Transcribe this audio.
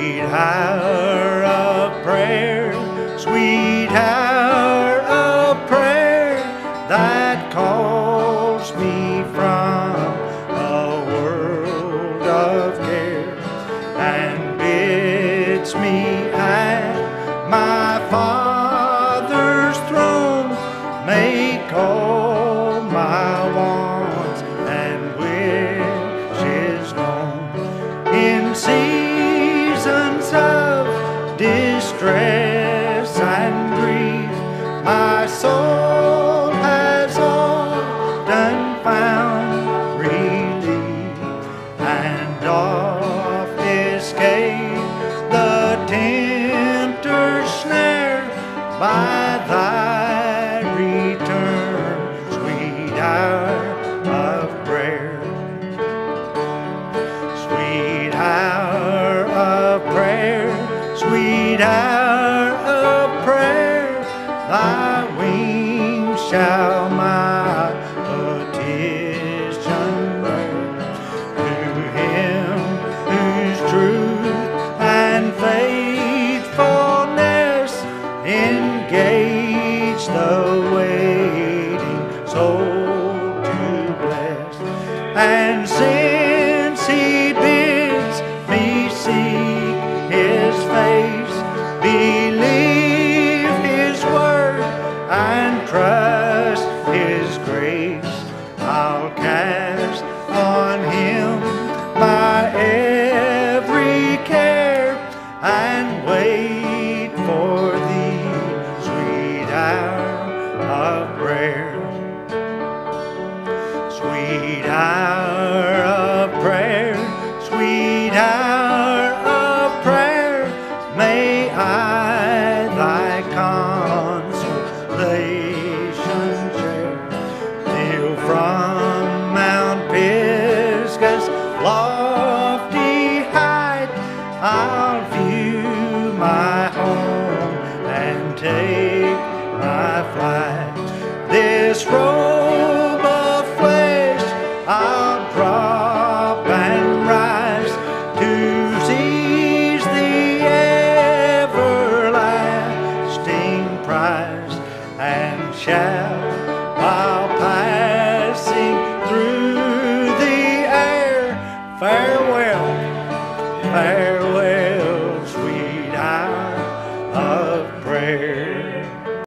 hour of prayer, sweet hour of prayer that calls me from a world of care and bids me at my Father's soul has often found relief and oft escaped the tempter's snare by thy return, sweet hour of prayer. Sweet hour of prayer, sweet hour the waiting soul to bless. And since Sweet hour of prayer, sweet hour of prayer, may I thy consolation share. Till from Mount Pisgah's lofty height, I'll view my home and take my flight. This robe and shall by